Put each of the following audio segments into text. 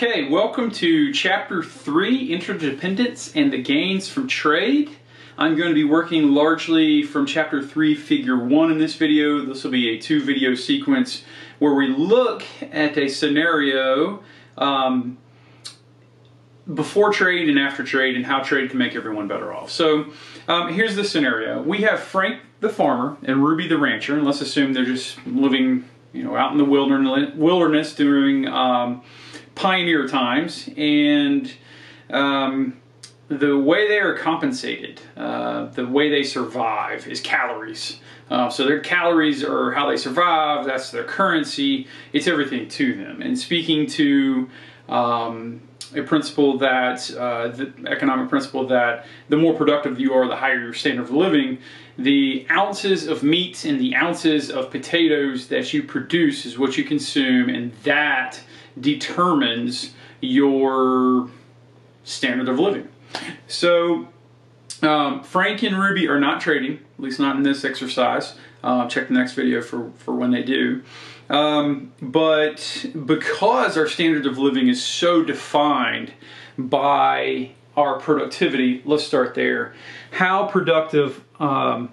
Okay, welcome to Chapter 3, Interdependence and the Gains from Trade. I'm going to be working largely from Chapter 3, Figure 1 in this video. This will be a two video sequence where we look at a scenario um, before trade and after trade and how trade can make everyone better off. So um, here's the scenario. We have Frank the farmer and Ruby the rancher, and let's assume they're just living you know, out in the wilderness, wilderness during um, pioneer times, and um, the way they are compensated, uh, the way they survive, is calories. Uh, so their calories are how they survive. That's their currency. It's everything to them. And speaking to um, a principle that uh, the economic principle that the more productive you are, the higher your standard of living. The ounces of meat and the ounces of potatoes that you produce is what you consume, and that determines your standard of living. So um, Frank and Ruby are not trading, at least not in this exercise. Uh, check the next video for, for when they do. Um, but because our standard of living is so defined by our productivity, let's start there. How productive um,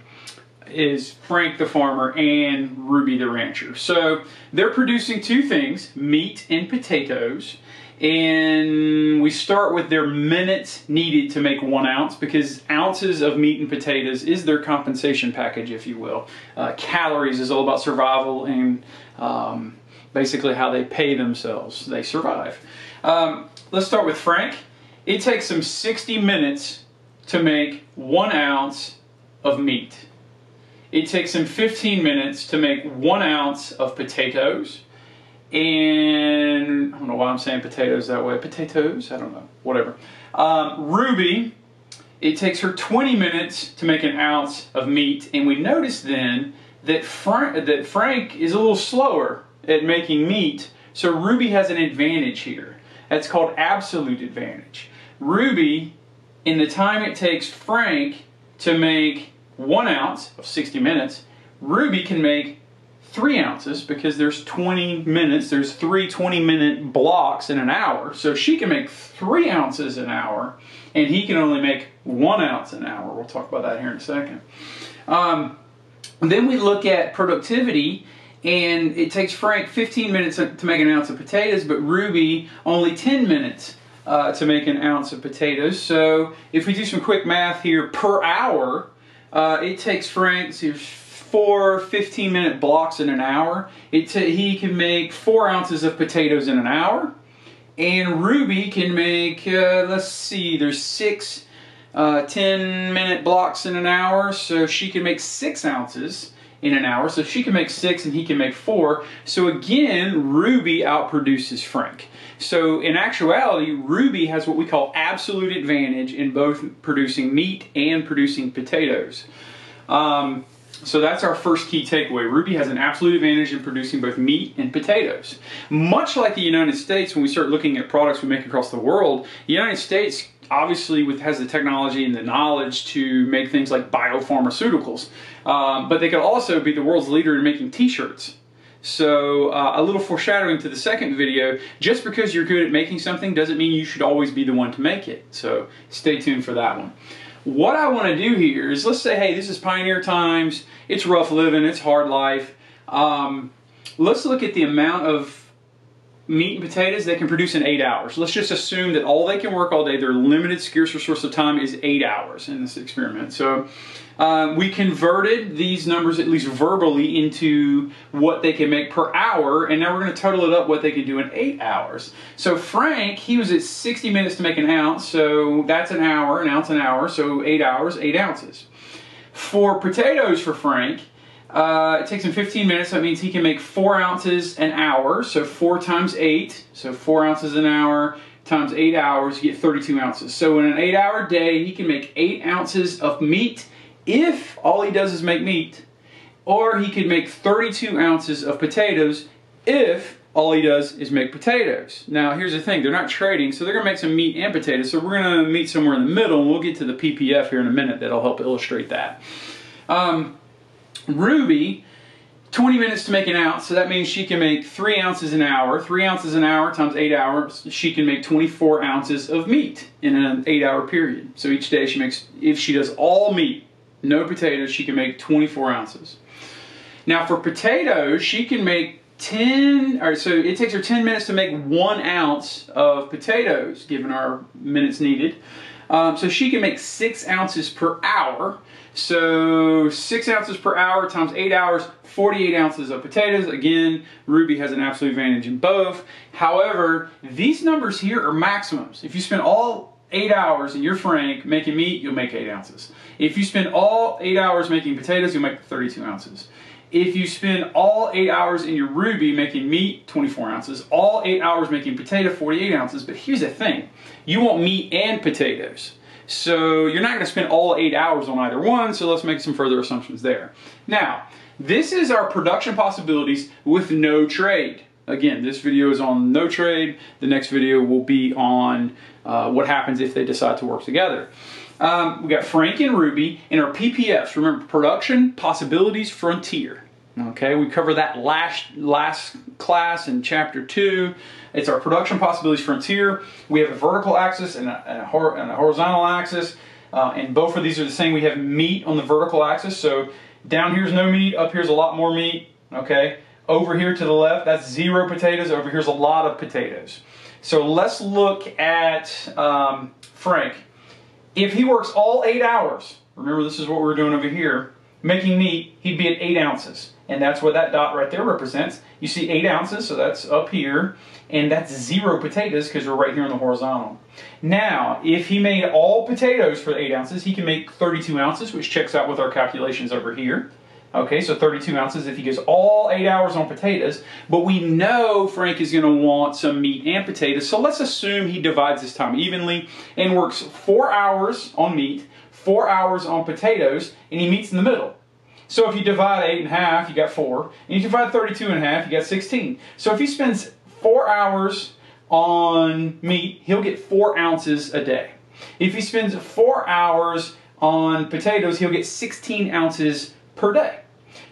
is Frank the farmer and Ruby the rancher. So they're producing two things, meat and potatoes. And we start with their minutes needed to make one ounce because ounces of meat and potatoes is their compensation package, if you will. Uh, calories is all about survival and um, basically how they pay themselves. They survive. Um, let's start with Frank. It takes him 60 minutes to make one ounce of meat. It takes him 15 minutes to make one ounce of potatoes. And I don't know why I'm saying potatoes that way. Potatoes? I don't know. Whatever. Um, Ruby, it takes her 20 minutes to make an ounce of meat. And we notice then that, that Frank is a little slower at making meat. So Ruby has an advantage here. That's called absolute advantage. Ruby, in the time it takes Frank to make one ounce of 60 minutes, Ruby can make three ounces because there's 20 minutes, there's three 20 minute blocks in an hour. So she can make three ounces an hour and he can only make one ounce an hour. We'll talk about that here in a second. Um, then we look at productivity and it takes Frank 15 minutes to make an ounce of potatoes, but Ruby only 10 minutes uh, to make an ounce of potatoes. So if we do some quick math here per hour, uh, it takes Frank see, four 15 minute blocks in an hour. It he can make four ounces of potatoes in an hour. And Ruby can make, uh, let's see, there's six uh, 10 minute blocks in an hour. So she can make six ounces in an hour. So she can make six and he can make four. So again, Ruby outproduces Frank. So in actuality, Ruby has what we call absolute advantage in both producing meat and producing potatoes. Um, so that's our first key takeaway. Ruby has an absolute advantage in producing both meat and potatoes. Much like the United States, when we start looking at products we make across the world, the United States obviously with, has the technology and the knowledge to make things like biopharmaceuticals. Um, but they could also be the world's leader in making t-shirts. So uh, a little foreshadowing to the second video, just because you're good at making something doesn't mean you should always be the one to make it. So stay tuned for that one. What I want to do here is let's say, hey, this is pioneer times, it's rough living, it's hard life. Um, let's look at the amount of meat and potatoes they can produce in eight hours. Let's just assume that all they can work all day, their limited scarce resource of time is eight hours in this experiment. So um, we converted these numbers, at least verbally, into what they can make per hour, and now we're going to total it up what they can do in eight hours. So Frank, he was at 60 minutes to make an ounce, so that's an hour, an ounce an hour, so eight hours, eight ounces. For potatoes for Frank, uh, it takes him 15 minutes, so that means he can make four ounces an hour, so four times eight, so four ounces an hour, times eight hours, you get 32 ounces. So in an eight hour day, he can make eight ounces of meat if all he does is make meat, or he could make 32 ounces of potatoes if all he does is make potatoes. Now, here's the thing, they're not trading, so they're gonna make some meat and potatoes, so we're gonna meet somewhere in the middle, and we'll get to the PPF here in a minute that'll help illustrate that. Um, Ruby 20 minutes to make an ounce, so that means she can make three ounces an hour. Three ounces an hour times eight hours, she can make 24 ounces of meat in an eight hour period. So each day she makes, if she does all meat, no potatoes, she can make 24 ounces. Now for potatoes, she can make 10, or so it takes her 10 minutes to make one ounce of potatoes, given our minutes needed. Um, so she can make six ounces per hour. So six ounces per hour times eight hours, 48 ounces of potatoes. Again, Ruby has an absolute advantage in both. However, these numbers here are maximums. If you spend all eight hours and you're Frank making meat, you'll make eight ounces. If you spend all eight hours making potatoes, you'll make 32 ounces. If you spend all eight hours in your Ruby making meat, 24 ounces, all eight hours making potato, 48 ounces. But here's the thing, you want meat and potatoes. So you're not going to spend all eight hours on either one, so let's make some further assumptions there. Now, this is our production possibilities with no trade. Again, this video is on no trade. The next video will be on uh, what happens if they decide to work together. Um, we got Frank and Ruby in our PPFs. Remember, Production Possibilities Frontier. Okay, we cover that last last class in chapter two. It's our production possibilities frontier. We have a vertical axis and a, and a, hor and a horizontal axis, uh, and both of these are the same. We have meat on the vertical axis, so down here's no meat, up here's a lot more meat. Okay, over here to the left, that's zero potatoes. Over here's a lot of potatoes. So let's look at um, Frank. If he works all eight hours, remember this is what we're doing over here, making meat, he'd be at eight ounces. And that's what that dot right there represents. You see eight ounces, so that's up here. And that's zero potatoes because we're right here on the horizontal. Now, if he made all potatoes for eight ounces, he can make 32 ounces, which checks out with our calculations over here. Okay, so 32 ounces if he goes all eight hours on potatoes. But we know Frank is going to want some meat and potatoes. So let's assume he divides his time evenly and works four hours on meat, four hours on potatoes, and he meets in the middle. So if you divide 8 in half, you got 4. And you divide 32 in half, you got 16. So if he spends 4 hours on meat, he'll get 4 ounces a day. If he spends 4 hours on potatoes, he'll get 16 ounces per day.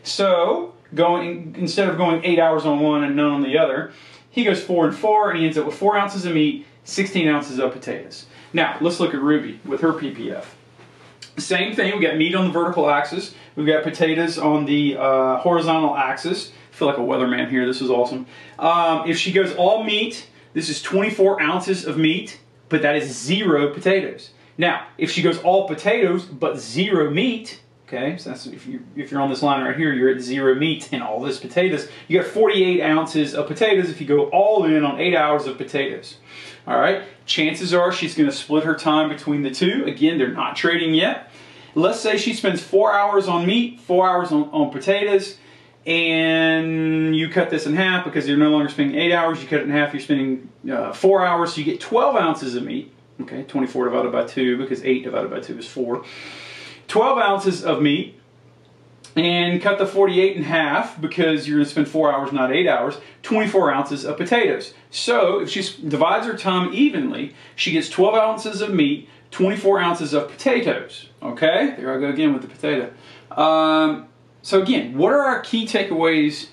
So going instead of going 8 hours on one and none on the other, he goes 4 and 4 and he ends up with 4 ounces of meat, 16 ounces of potatoes. Now, let's look at Ruby with her PPF. Same thing, we got meat on the vertical axis. We've got potatoes on the uh, horizontal axis. I feel like a weatherman here, this is awesome. Um, if she goes all meat, this is 24 ounces of meat, but that is zero potatoes. Now, if she goes all potatoes, but zero meat, okay, so that's if, you, if you're on this line right here, you're at zero meat and all this potatoes, you got 48 ounces of potatoes if you go all in on eight hours of potatoes. All right, chances are she's going to split her time between the two. Again, they're not trading yet. Let's say she spends four hours on meat, four hours on, on potatoes, and you cut this in half because you're no longer spending eight hours. You cut it in half, you're spending uh, four hours, so you get 12 ounces of meat. Okay, 24 divided by 2 because 8 divided by 2 is 4. 12 ounces of meat and cut the 48 in half because you're going to spend 4 hours, not 8 hours, 24 ounces of potatoes. So if she divides her time evenly, she gets 12 ounces of meat, 24 ounces of potatoes. Okay, there I go again with the potato. Um, so again, what are our key takeaways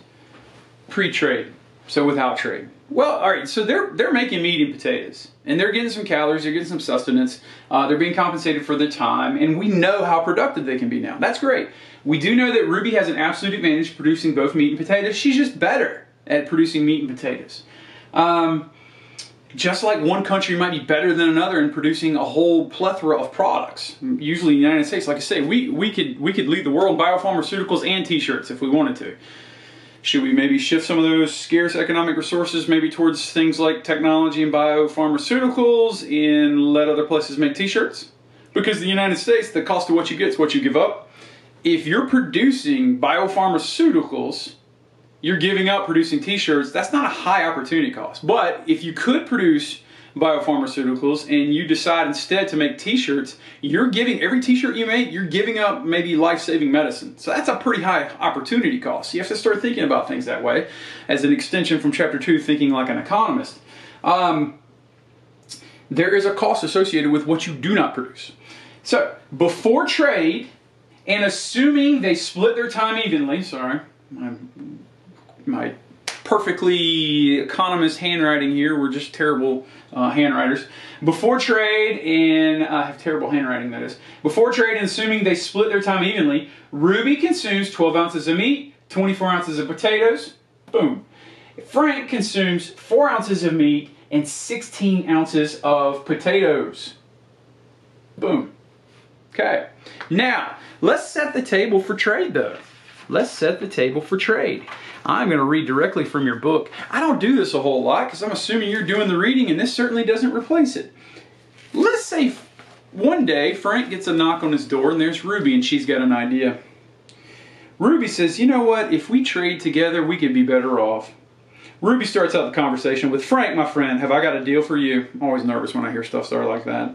pre-trade? So without trade. Well, all right, so they're they're making meat and potatoes, and they're getting some calories, they're getting some sustenance, uh, they're being compensated for their time, and we know how productive they can be now. That's great. We do know that Ruby has an absolute advantage producing both meat and potatoes. She's just better at producing meat and potatoes. Um, just like one country might be better than another in producing a whole plethora of products. Usually the United States, like I say, we, we could we could lead the world in biopharmaceuticals and t-shirts if we wanted to. Should we maybe shift some of those scarce economic resources maybe towards things like technology and biopharmaceuticals and let other places make t-shirts? Because the United States, the cost of what you get is what you give up. If you're producing biopharmaceuticals, you're giving up producing t-shirts, that's not a high opportunity cost. But if you could produce biopharmaceuticals and you decide instead to make t-shirts, you're giving every t-shirt you make, you're giving up maybe life-saving medicine. So that's a pretty high opportunity cost. You have to start thinking about things that way as an extension from chapter two, thinking like an economist. Um, there is a cost associated with what you do not produce. So before trade, and assuming they split their time evenly, sorry, my, my perfectly economist handwriting here. We're just terrible uh, handwriters. Before trade, and I have terrible handwriting that is. Before trade, and assuming they split their time evenly, Ruby consumes 12 ounces of meat, 24 ounces of potatoes. Boom. Frank consumes 4 ounces of meat and 16 ounces of potatoes. Boom. Okay. Now, let's set the table for trade though. Let's set the table for trade. I'm going to read directly from your book. I don't do this a whole lot because I'm assuming you're doing the reading and this certainly doesn't replace it. Let's say one day Frank gets a knock on his door and there's Ruby and she's got an idea. Ruby says, you know what, if we trade together, we could be better off. Ruby starts out the conversation with, Frank, my friend, have I got a deal for you? I'm always nervous when I hear stuff start like that.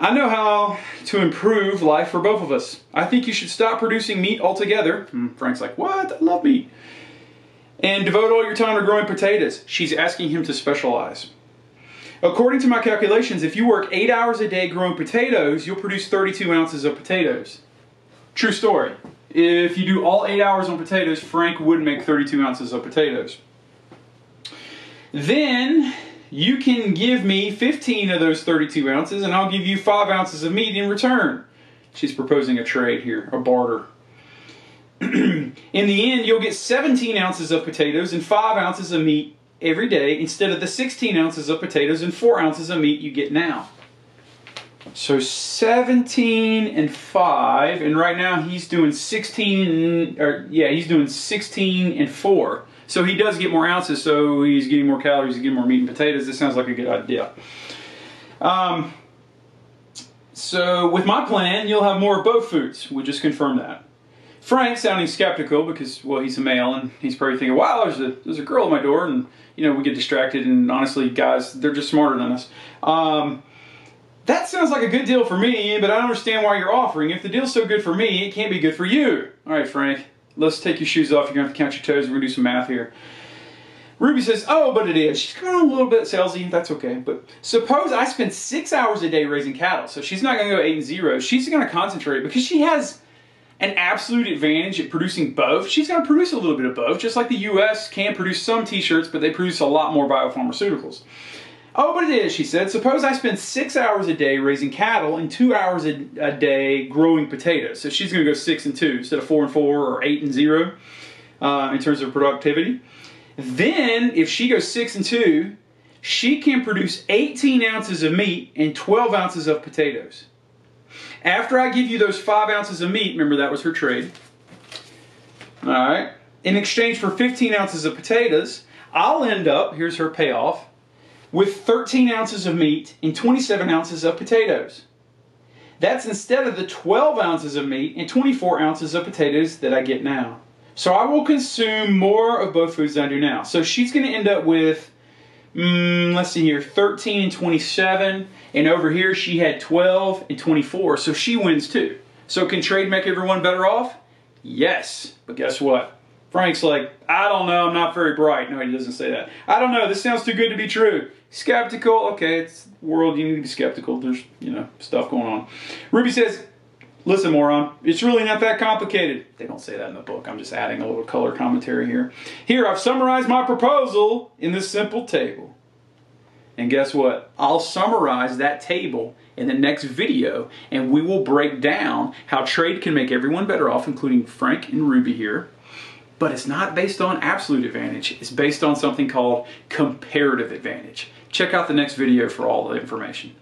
I know how to improve life for both of us. I think you should stop producing meat altogether. Hmm, Frank's like, what? I love meat. And devote all your time to growing potatoes. She's asking him to specialize. According to my calculations, if you work eight hours a day growing potatoes, you'll produce 32 ounces of potatoes. True story. If you do all eight hours on potatoes, Frank would make 32 ounces of potatoes. Then you can give me 15 of those 32 ounces and I'll give you 5 ounces of meat in return. She's proposing a trade here, a barter. in the end, you'll get 17 ounces of potatoes and 5 ounces of meat every day instead of the 16 ounces of potatoes and 4 ounces of meat you get now. So 17 and 5, and right now he's doing 16, or yeah, he's doing 16 and 4. So he does get more ounces, so he's getting more calories, he's getting more meat and potatoes. This sounds like a good idea. Um, so with my plan, you'll have more of both foods. We just confirmed that. Frank sounding skeptical because, well, he's a male and he's probably thinking, wow, there's a, there's a girl at my door and, you know, we get distracted and honestly, guys, they're just smarter than us. Um, that sounds like a good deal for me, but I don't understand why you're offering. If the deal's so good for me, it can't be good for you. All right, Frank, let's take your shoes off. You're going to have to count your toes. We're going to do some math here. Ruby says, oh, but it is. She's kind of a little bit salesy. That's okay. But suppose I spend six hours a day raising cattle. So she's not going to go eight and zero. She's going to concentrate because she has an absolute advantage at producing both. She's going to produce a little bit of both, just like the U.S. can produce some t-shirts, but they produce a lot more biopharmaceuticals. Oh, but it is, she said. Suppose I spend six hours a day raising cattle and two hours a, a day growing potatoes. So she's going to go six and two instead of four and four or eight and zero uh, in terms of productivity. Then, if she goes six and two, she can produce 18 ounces of meat and 12 ounces of potatoes. After I give you those five ounces of meat, remember that was her trade. All right. In exchange for 15 ounces of potatoes, I'll end up, here's her payoff, with 13 ounces of meat and 27 ounces of potatoes. That's instead of the 12 ounces of meat and 24 ounces of potatoes that I get now. So I will consume more of both foods than I do now. So she's going to end up with, mm, let's see here, 13 and 27. And over here she had 12 and 24. So she wins too. So can trade make everyone better off? Yes. But guess what? Frank's like, I don't know, I'm not very bright. No, he doesn't say that. I don't know, this sounds too good to be true. Skeptical, okay, it's world, you need to be skeptical. There's, you know, stuff going on. Ruby says, listen, moron, it's really not that complicated. They don't say that in the book. I'm just adding a little color commentary here. Here, I've summarized my proposal in this simple table. And guess what? I'll summarize that table in the next video, and we will break down how trade can make everyone better off, including Frank and Ruby here but it's not based on absolute advantage. It's based on something called comparative advantage. Check out the next video for all the information.